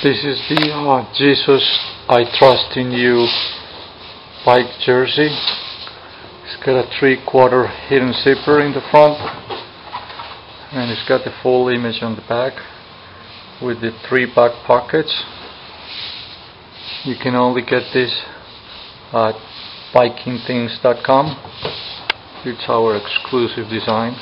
This is the uh, Jesus I Trust in You bike jersey. It's got a three quarter hidden zipper in the front and it's got the full image on the back with the three back pockets. You can only get this at bikingthings.com. It's our exclusive design.